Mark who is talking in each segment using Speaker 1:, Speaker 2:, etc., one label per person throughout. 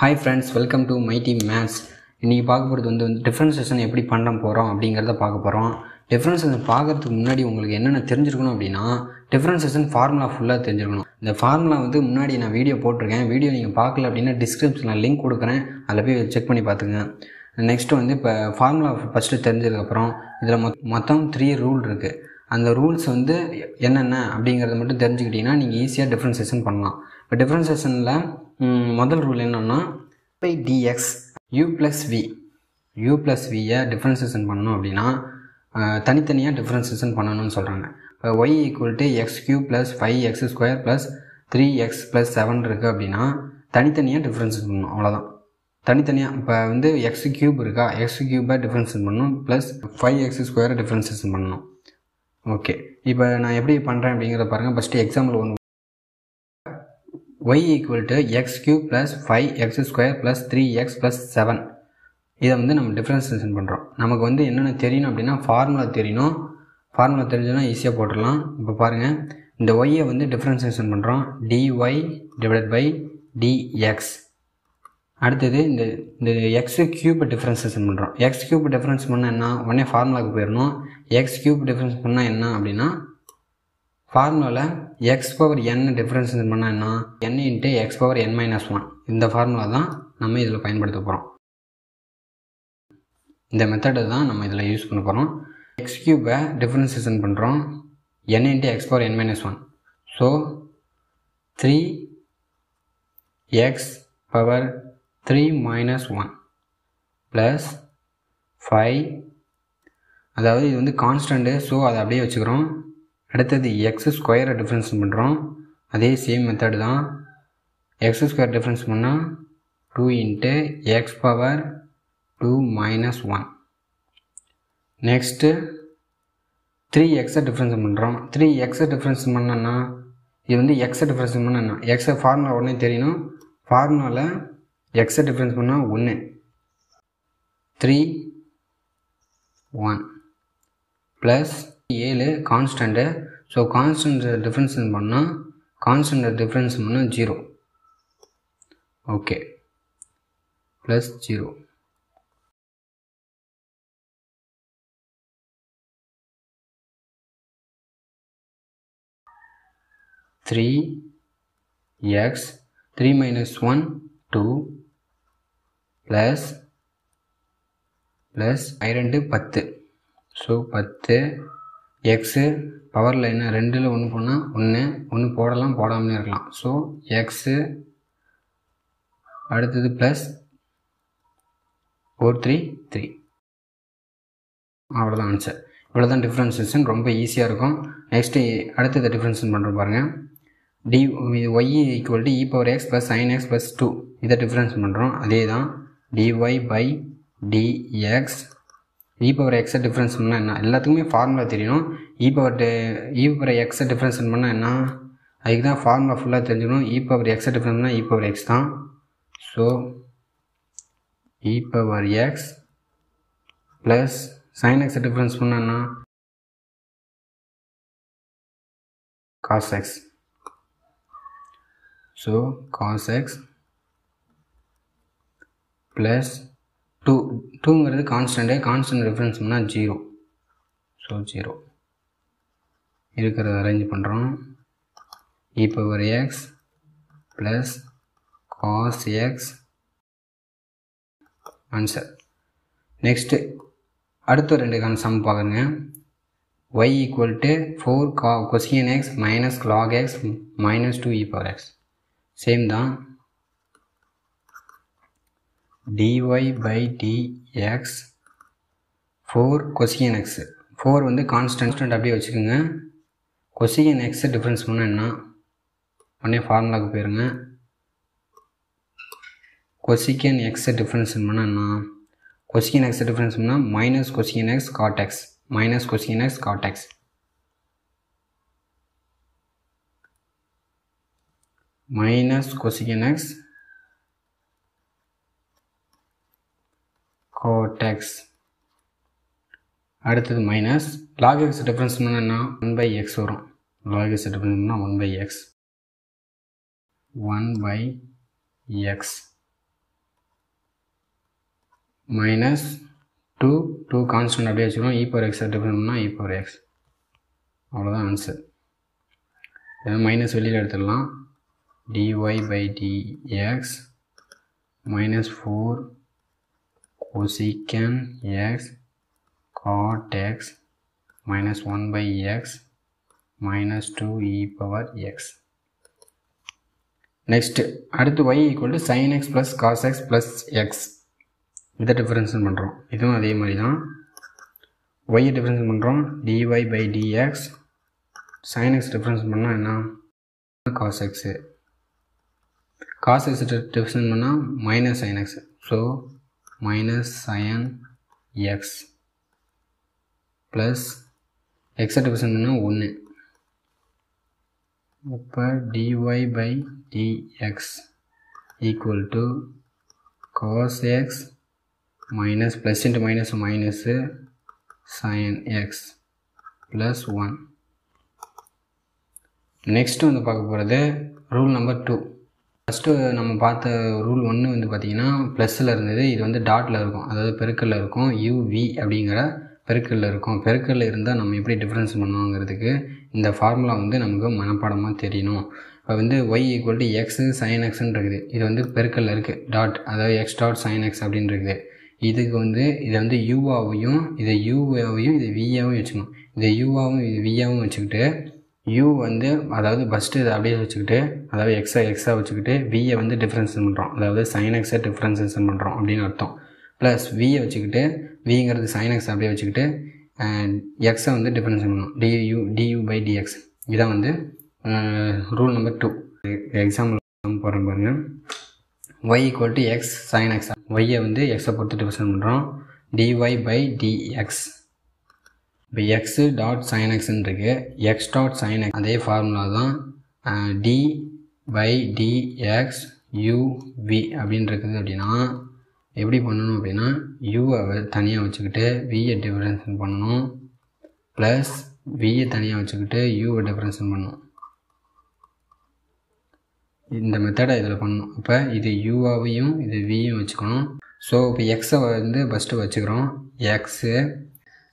Speaker 1: Hi friends welcome to my team maths இன்றைக்கி பார்க்க போகிறது வந்து வந்து டிஃப்ரென்சேஷன் எப்படி பண்ண போகிறோம் அப்படிங்கிறத பார்க்க போகிறோம் டிஃப்ரென்சேஷன் பார்க்கறதுக்கு முன்னாடி உங்களுக்கு என்னென்ன தெரிஞ்சிருக்கணும் அப்படின்னா டிஃப்ரென்சேஷன் ஃபார்முலா ஃபுல்லாக தெரிஞ்சிருக்கணும். இந்த ஃபார்முலா வந்து முன்னாடி நான் வீடியோ போட்டிருக்கேன். வீடியோ நீங்கள் பார்க்கல அப்படின்னா டிஸ்கிரிப்ஷனில் லிங்க் கொடுக்குறேன். அதில் போய் செக் பண்ணி பார்த்துங்க நெக்ஸ்ட் வந்து இப்போ ஃபார்முலா ஃபஸ்ட்டு தெரிஞ்சதுக்கப்புறம் இதில் மொத் மொத்தம் த்ரீ ரூல் இருக்குது அந்த ரூல்ஸ் வந்து என்னென்ன அப்படிங்கிறத மட்டும் தெரிஞ்சுக்கிட்டிங்கன்னா நீங்கள் ஈஸியாக டிஃப்ரென்சேஷன் பண்ணலாம். இப்போ டிஃப்ரென்சேஷனில் முதல் ரூல் என்னென்னா by dx u plus v u plus வியை differentiation பண்ணணும் அப்படின்னா தனித்தனியாக டிஃப்ரென்சேஷன் பண்ணணும்னு சொல்கிறாங்க இப்போ y equal to x cube plus five x square plus three x plus seven இருக்குது அப்படின்னா தனித்தனியாக டிஃப்ரென்சேஷன் பண்ணணும் அவ்வளோதான் தனித்தனியாக இப்போ வந்து எக்ஸ் கியூப் இருக்கா? எக்ஸ் கியூபை டிஃப்ரென்சேஷன் பண்ணணும் ப்ளஸ் ஃபைவ் எக்ஸ் ஸ்கொயரை டிஃப்ரென்சேஷன் பண்ணணும். ஓகே இப்போ நான் எப்படி பண்ணுறேன் அப்படிங்கிறத பாருங்கள் ஃபஸ்ட்டு எக்ஸாம்பிள் ஒன்று y equal to x cube plus five x square plus three x plus seven இதை வந்து நம்ம டிஃப்ரென்சேஷன் பண்ணுறோம் நமக்கு வந்து என்னென்ன தெரியணும் அப்படின்னா ஃபார்முலா தெரியணும். ஃபார்முலா தெரிஞ்சோன்னா ஈஸியாக போட்டுடலாம். இப்போ பாருங்கள் இந்த ஒய்யை வந்து டிஃப்ரென்சேஷன் பண்ணுறோம் டிஒய் டிவைட் பை டிஎக்ஸ் அடுத்தது இந்த இந்த எக்ஸ் கியூப் டிஃப்ரென்சேஷன் பண்ணுறோம் எக்ஸ் கியூப் டிஃப்ரென்ஸ் பண்ணால் என்ன? உடனே ஃபார்முலாவுக்கு போயிடணும். எக்ஸ் கியூப் டிஃப்ரென்ஸ் பண்ணால் என்ன அப்படின்னா ஃபார்முலாவில் எக்ஸ் பவர் என் டிஃப்ரென்ஸ் பண்ணால் என்ன? N into x power n minus one இந்த ஃபார்முலா தான் நம்ம இதில் பயன்படுத்த போகிறோம் இந்த மெத்தடை தான் நம்ம இதில் யூஸ் பண்ண போகிறோம் எக்ஸ் கியூபை டிஃப்ரென்சேஷன் பண்ணுறோம் n into x power n minus one so three x power three minus one plus five அதாவது இது வந்து கான்ஸ்டண்ட்டு ஸோ அதை அப்படியே வச்சுக்கிறோம். அடுத்தது எக்ஸ் ஸ்கொயரை டிஃப்ரென்ஸ் பண்ணுறோம் அதே சேம் மெத்தடு தான். எக்ஸ் ஸ்கொயர் டிஃப்ரென்ஸ் பண்ணால் two into x power two minus one next three எக்ஸை டிஃப்ரென்ஸ் பண்ணுறோம் த்ரீ எக்ஸை டிஃப்ரென்ஸ் பண்ணோன்னா இது வந்து எக்ஸை டிஃப்ரென்ஸ் பண்ணால் எக்ஸை ஃபார்முலா உடனே தெரியணும். ஃபார்முலாவில் எக்ஸை டிஃப்ரென்ஸ் பண்ணால் ஒன்று த்ரீ ஒன் ப்ளஸ் ஏழு கான்ஸ்டண்ட்டு ஸோ கான்ஸ்டன்ட் டிஃப்ரென்ஸ் பண்ணால் கான்ஸ்டன்ட் டிஃப்ரென்ஸ் பண்ணால் zero okay plus zero three x three minus one two plus plus ரெண்டு பத்து. ஸோ பத்து எக்ஸு பவர் லைனை ரெண்டில் ஒன்று போனால் ஒன்று ஒன்று போடலாம் போடாமலே இருக்கலாம். ஸோ எக்ஸு அடுத்தது ப்ளஸ் ஃபோர் த்ரீ த்ரீ அவ்வளோதான் ஆன்சர் இவ்வளோ தான் டிஃப்ரென்சேஷன் ரொம்ப ஈஸியாக இருக்கும். நெக்ஸ்ட்டு அடுத்தது டிஃப்ரென்ஷன் பண்ணுறோம் பாருங்கள் d y equal to e power x plus sine x plus two இதை டிஃப்ரென்ஸ் பண்ணுறோம் அதே தான் dy by dx e power எக்ஸை டிஃப்ரென்ஸ் பண்ணால் என்ன? எல்லாத்துக்குமே ஃபார்முலா தெரியணும். இ பவர் இ பவர் எக்ஸை டிஃப்ரென்ஸ் பண்ணால் என்ன? அதுக்கு தான் ஃபார்முலா ஃபுல்லாக தெரிஞ்சுக்கணும். இ பவர் எக்ஸை டிஃப்ரென்ஸ் பண்ணால் இ பவர் எக்ஸ் தான். So e power x plus sine எக்ஸை டிஃப்ரென்ஸ் பண்ணால் என்ன? Cos x so cos x plus two டூங்கிறது constant constant difference zero so zero இருக்கிறத அரேஞ்ச் பண்ணுறோம் இப்போ x plus cos x answer next அடுத்த ரெண்டு sum பார்க்குங்க y equal to four cosecant x minus log x minus two e power x same தான். Dy by dx 4 cosine x. 4 வந்து கான்ஸ்டன்ஸ்டன்ட் அப்படியே வச்சுக்கோங்க. கொசியன் X difference பண்ணால் என்ன? உடனே ஃபார்முலாவுக்கு போயிருங்க. கொசிக்கன் எக்ஸ் டிஃப்ரென்ஸ் பண்ணால் என்ன? கொசிக்கன் எக்ஸ் டிஃப்ரென்ஸ் பண்ணால் minus cosecant x cot x minus cosecant x cot x minus cosecant x cot x அடுத்தது மைனஸ் லாக் எக்ஸ் டிஃப்ரென்ஸ் என்ன ஒன் பை எக்ஸ் வரும். Log x difference one by x one by x minus two two constant அப்படியே வச்சுக்கணும். E power x difference e power x அவ்வளோதான் answer ஏதாவது minus வெளியில் எடுத்துடலாம். dy by dx minus 4 cosecant x cot x minus 1 by x minus 2 e power x. Next அடுத்து y equal to sine x plus cos x plus x இதை differentiation பண்ணுறோம் இதுவும் அதே மாதிரி தான் ஒய்யை டிஃப்ரென்ஸ் பண்ணுறோம் dy by dx. Sine x difference பண்ணால் என்ன? Cos x cos x difference பண்ணால் minus sine x so minus sine x plus எக்ஸை டிஃப்ரென்ஸ் பண்ணால் ஒன்று இப்போ dy by dx equal to cos x minus plus into minus minus sine x plus one next வந்து பார்க்க போகிறது rule number two first நம்ம பார்த்த ரூல் ஒன்று வந்து பார்த்திங்கன்னா ப்ளஸ்ஸில் இருந்தது இது வந்து டாட்டில் இருக்கும். அதாவது பெருக்கல்ல இருக்கும். யூவி அப்படிங்கிற பெருக்கல்ல இருக்கும். பெருக்கல்ல இருந்தால் நம்ம எப்படி டிஃப்ரென்ஸ் பண்ணுவோங்கிறதுக்கு இந்த ஃபார்முலா வந்து நமக்கு மனப்பாடமாக தெரியணும். இப்போ வந்து y equal to x sine எக்ஸ்ன்னு இருக்குது. இது வந்து பெருக்கல்ல இருக்குது டாட் அதாவது எக்ஸ் டாட் சைன் எக்ஸ் அப்படின்னு இருக்குது. இதுக்கு வந்து இதை வந்து யூவாவையும் இதை யூவாவையும் இதை வியாவும் வச்சுக்கணும். இதை யூவாவும் இது வியாவும் வச்சுக்கிட்டு யூ வந்து அதாவது ஃபஸ்ட்டு இதை அப்படியே வச்சுக்கிட்டு அதாவது எக்ஸா எக்ஸா வச்சுக்கிட்டு வியை வந்து டிஃப்ரென்ஷன் பண்ணுறோம் அதாவது சைன் எக்ஸை டிஃப்ரென்சேஷன் பண்ணுறோம் அப்படின்னு அர்த்தம். ப்ளஸ் வியை வச்சுக்கிட்டு விங்கிறது சைன் எக்ஸ் அப்படியே வச்சுக்கிட்டு எக்ஸை வந்து டிஃப்ரென்ஷன் பண்ணணும். டியூ டியூ பை டிஎக்ஸ் இதான் வந்து ரூல் நம்பர் டூ எக்ஸாம்பிள் போகிறேன் பாருங்கள் y equal to x sine x ஒய்யை வந்து எக்ஸை பொறுத்து டிஃப்ரென்ஷன் பண்ணுறோம் டிஒய் பை டிஎக்ஸ் இப்போ எக்ஸு டாட் சைன் எக்ஸ்ன்னு இருக்குது எக்ஸ் டாட் சைன் எக்ஸ் அதே ஃபார்முலா தான் டி பை டிஎக்ஸ் யூவி அப்படின்னு இருக்குது அப்படின்னா எப்படி பண்ணணும் அப்படின்னா யூவை தனியாக வச்சுக்கிட்டு வியை டிஃப்ரென்ஷன் பண்ணணும் ப்ளஸ் வியை தனியாக வச்சுக்கிட்டு யூவை டிஃப்ரென்ஷன் பண்ணணும். இந்த மெத்தடை இதில் பண்ணணும். இப்போ இது யூவாவையும் இது வியும் வச்சுக்கணும். ஸோ இப்போ எக்ஸை வந்து ஃபஸ்ட்டு வச்சுக்கிறோம். எக்ஸு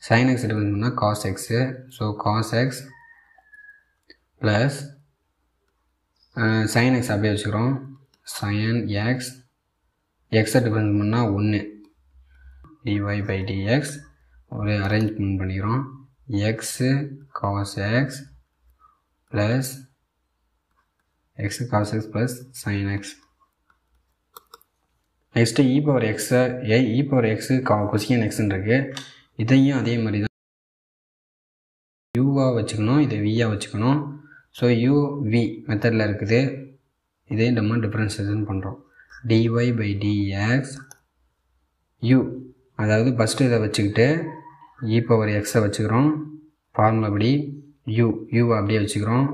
Speaker 1: சைன் எக்ஸ் டிஃபரன்ஸ் பண்ணால் cos x so cos x plus sine x அப்படியே வச்சுக்கிறோம். சயன் எக்ஸ் எக்ஸை டிஃபரன்ஸ் பண்ணால் ஒன்று டிஒய் பை டிஎக்ஸ் ஒரு அரேஞ்ச்மெண்ட் பண்ணிக்கிறோம். X cos x plus x cos x plus sine x next e power எக்ஸை a E power x கா கொசியன் எக்ஸ்ன்னு இருக்குது இதையும் அதே மாதிரி தான். யூவாக வச்சுக்கணும் இதை வியாக வச்சுக்கணும். ஸோ யூ வி மெத்தடில் இருக்குது. இதே நம்ம டிஃப்ரென்சேஷன் பண்ணுறோம் டிஒய் பை டிஎக்ஸ் யூ அதாவது ஃபஸ்ட்டு இதை வச்சுக்கிட்டு இ பவர் எக்ஸை வச்சுக்கிறோம். ஃபார்முலா படி யூ யூவை அப்படியே வச்சுக்கிறோம்.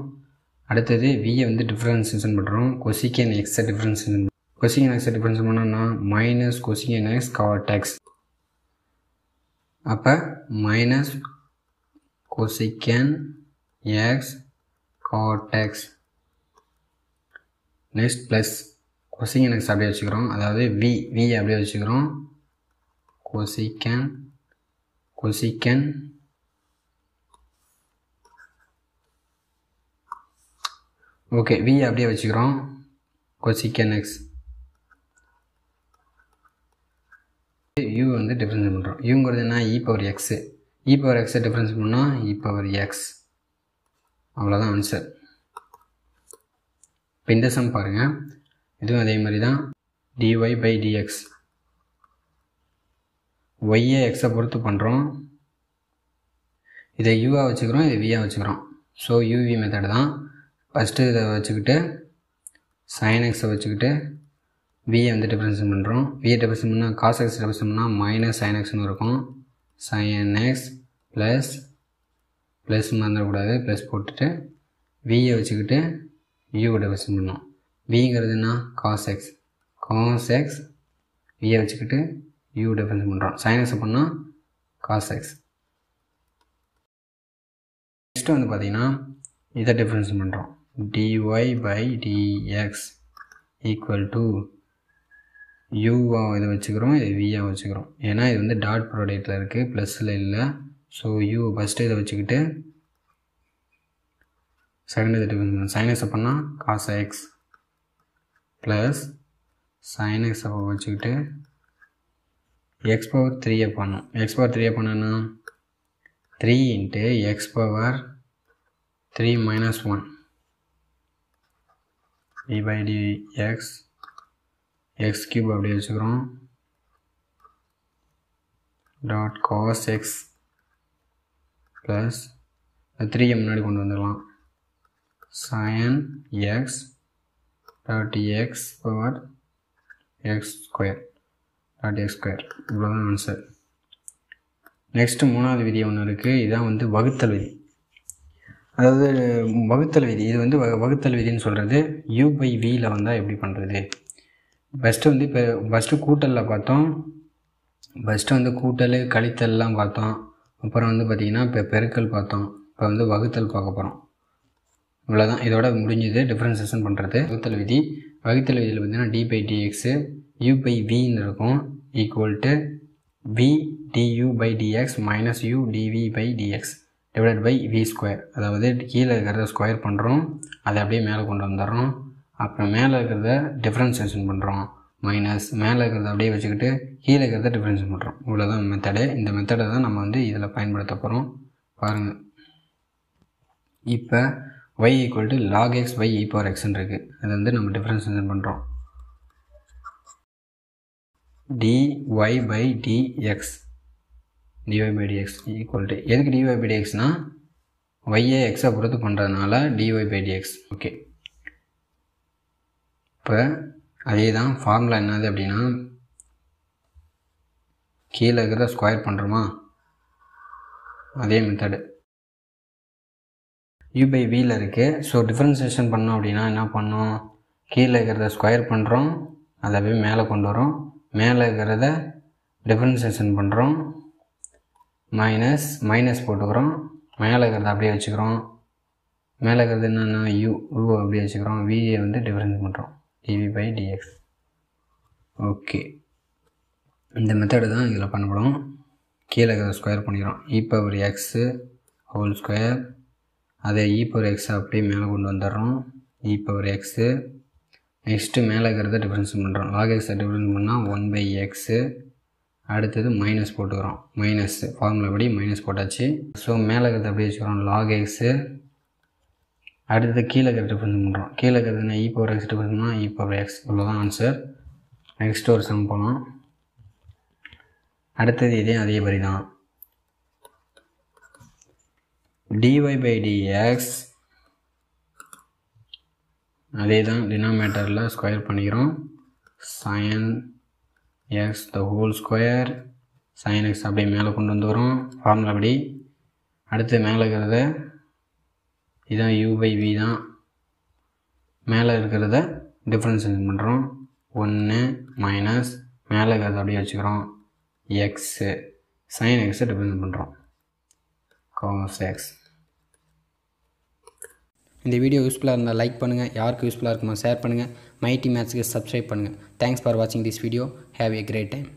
Speaker 1: அடுத்தது வியை வந்து டிஃப்ரென்சேஷன் பண்ணுறோம் கொசிக்கன் எக்ஸை டிஃப்ரென்சேஷன் கொசிக்கன் எக்ஸை டிஃப்ரென்ஸ் பண்ணோம்னா minus cosecant x cot x அப்போ minus cosecant x cot x x next plus cosecant x அப்படியே வச்சுக்கிறோம். அதாவது வி வி அப்படியே வச்சுக்கிறோம். கொசிக்கன் கொசிக்கன் ஓகே வி அப்படியே வச்சுக்கிறோம். கொசிக்கன் எக்ஸ் யூ வந்து டிஃப்ரென்ஸ் பண்ணுறோம் யூங்கிறது என்ன? E power x e power எக்ஸை டிஃப்ரென்ஸ் பண்ணால் இ பவர் எக்ஸ் அவ்வளோதான் ஆன்சர் இப்போ இந்த சம் பாருங்கள் இதுவும் அதே மாதிரி தான் டிஒய் பை டிஎக்ஸ் ஒய்யை எக்ஸை பொறுத்து பண்ணுறோம் இதை யூவாக வச்சுக்கிறோம் இதை வியாக வச்சுக்கிறோம். ஸோ யூவி மெத்தடு தான். ஃபஸ்ட்டு இதை வச்சுக்கிட்டு சைன் எக்ஸை வச்சுக்கிட்டு வியை வந்து டிஃப்ரென்ஷன் பண்ணுறோம் வியை டிஃப்ரென்ஷன் பண்ணால் காஸ் எக்ஸ் டிஃப்ரென்ஷன் பண்ணால் மைனஸ் சைன் எக்ஸ்னு இருக்கும். சைன் எக்ஸ் ப்ளஸ் ப்ளஸ் மறந்துடக்கூடாது ப்ளஸ் போட்டுட்டு வியை வச்சுக்கிட்டு யூ டிஃப்ரென்ஷன் பண்ணோம் விங்கிறது என்ன? காஸ் எக்ஸ் காஸ் எக்ஸ் வியை வச்சுக்கிட்டு யூ டிஃப்ரென்ஷன் பண்ணுறோம் சைன் எக்ஸ் பண்ணால் காஸ் எக்ஸ் நெக்ஸ்ட்டு வந்து பார்த்திங்கன்னா இதை டிஃப்ரென்ஸ் பண்ணுறோம் dy by dx equal to யூவா இதை வச்சுக்கிறோம் இது வியாக வச்சுக்கிறோம். ஏன்னா இது வந்து டாட் ப்ராடக்டில் இருக்குது ப்ளஸில் இல்லை. ஸோ யூ ஃபஸ்ட்டு இதை வச்சுக்கிட்டு செகண்ட் இது சைனஸ் பண்ணால் காஸ் எக்ஸ் ப்ளஸ் சைனஸ் அப்போ வச்சுக்கிட்டு எக்ஸ் பவர் த்ரீயை பண்ணும். எக்ஸ் பவர் த்ரீயை பண்ணனா three into x power three minus one d by d x x cube அப்படியே வச்சுக்கிறோம். டாட் காஸ் எக்ஸ் ப்ளஸ் த்ரீயை முன்னாடி கொண்டு வந்துடலாம். Sine x dot x power x square dot x square இவ்வளோதான் ஆன்சர் நெக்ஸ்ட்டு மூணாவது விதி ஒன்று இருக்குது இதுதான் வந்து வகுத்தல் விதி. அதாவது வகுத்தல் விதி. இது வந்து வ- வகுத்தல் விதின்னு சொல்கிறது யூ பை வியில் வந்தால் எப்படி பண்ணுறது ஃபஸ்ட்டு வந்து இப்போ ஃபஸ்ட்டு கூட்டலில் பார்த்தோம். ஃபஸ்ட்டு வந்து கூட்டல் கழித்தல்லாம் பார்த்தோம். அப்புறம் வந்து பார்த்திங்கன்னா இப்போ பெருக்கல் பார்த்தோம். இப்போ வந்து வகுத்தல் பார்க்க போகிறோம் இவ்வளோதான் இதோட முடிஞ்சது. டிஃப்ரென்சேஷன் பண்ணுறது வகுத்தல் விதி. வகுத்தல் விதியில் பார்த்தீங்கன்னா d by dx u by வின்னு இருக்கும். Equal to v du by dx minus u dv by dx divide by v square அதாவது கீழே இருக்கிறத ஸ்கொயர் பண்ணுறோம் அதை அப்படியே மேலே கொண்டு வந்துடுறோம். அப்புறம் மேலே இருக்கிறத டிஃப்ரென்சேஷன் பண்ணுறோம் மைனஸ் மேலே இருக்கிறத அப்படியே வச்சுக்கிட்டு கீழே இருக்கிறத டிஃப்ரென்ஷன் பண்ணுறோம் இவ்வளோதான் மெத்தடு இந்த மெத்தடை தான் நம்ம வந்து இதில் பயன்படுத்த போகிறோம் பாருங்கள் இப்போ y equal to log x y e e power எக்ஸ்ன்னு இருக்குது அது வந்து நம்ம டிஃப்ரென்சேஷன் பண்ணுறோம் dy by dx. dy by dx equal to எதுக்கு dy பை dxனா ஒய்யை எக்ஸை பொறுத்து பண்ணுறதுனால dy பை dx. ஓகே இப்போ அதே தான் ஃபார்முலா என்னது அப்படின்னா கீழே இருக்கிறத ஸ்கொயர் பண்ணுறோமா அதே மெத்தடு யூ பை வியில் இருக்குது ஸோ டிஃப்ரென்சியேஷன் பண்ணோம் அப்படின்னா என்ன பண்ணோம்? கீழே இருக்கிறத ஸ்கொயர் பண்ணுறோம் அதை போய் மேலே கொண்டு வரோம். மேலே இருக்கிறத டிஃப்ரென்சியேஷன் பண்ணுறோம் மைனஸ் மைனஸ் போட்டுக்கிறோம். மேலே இருக்கிறத அப்படியே வச்சுக்கிறோம். மேலே இருக்கிறது என்னென்னா யூ யூ அப்படியே வச்சுக்கிறோம். விஏ வந்து டிஃப்ரென்ஸ் பண்ணுறோம் டிவி பை டிஎக்ஸ் ஓகே இந்த மெத்தடு தான் இதில் பண்ணப்படும். கீழே இருக்கிற ஸ்கொயர் பண்ணிக்கிறோம் e power x whole square அதை e இ பவர் அப்படியே மேலே கொண்டு வந்துடுறோம். இ பவர் எக்ஸு நெக்ஸ்ட்டு மேலே இருக்கிறத டிஃப்ரென்ஸ் பண்ணுறோம் லாக் எக்ஸை டிஃப்ரென்ஸ் பண்ணால் ஒன் பை எக்ஸு அடுத்தது மைனஸ் போட்டுக்கிறோம். மைனஸ் ஃபார்முலா படி மைனஸ் போட்டாச்சு. ஸோ மேலே இருக்கிறத அப்படியே வச்சுக்கிறோம். லாக் எக்ஸு அடுத்தது கீழே இருக்கிற டிஃப்ரென்ஸ் பண்ணுறோம் கீழே இருக்கிறதுனா e power x difference e power x இவ்வளோதான் ஆன்சர் நெக்ஸ்ட் ஒரு சம் போகலாம் அடுத்தது இதே அதே மாதிரி தான். டிஒய் பை டிஎக்ஸ் அதே தான் டினாமேட்டரில் ஸ்கொயர் பண்ணிக்கிறோம். Sine x the whole square sine x அப்படியே மேலே கொண்டு வந்து வரும் ஃபார்முலா படி. அடுத்து மேலே இருக்கிறத இதான் யூ பை வி தான். மேலே இருக்கிறத டிஃப்ரென்ஷியேட் பண்ணுறோம் ஒன்று மைனஸ் மேலே இருக்கிறத அப்படியே வச்சுக்கிறோம். எக்ஸு சைன் எக்ஸை டிஃப்ரென்ஸ் பண்ணுறோம் காஸ் எக்ஸ் இந்த வீடியோ யூஸ்ஃபுல்லாக இருந்தால் லைக் பண்ணுங்கள் யாருக்கு யூஸ்ஃபுல்லாக இருக்குமோ ஷேர் பண்ணுங்கள் மைட்டி மேட்ச்சுக்கு சப்ஸ்கிரைப் பண்ணுங்கள் தேங்க்ஸ் ஃபார் வாட்சிங் this video have a great time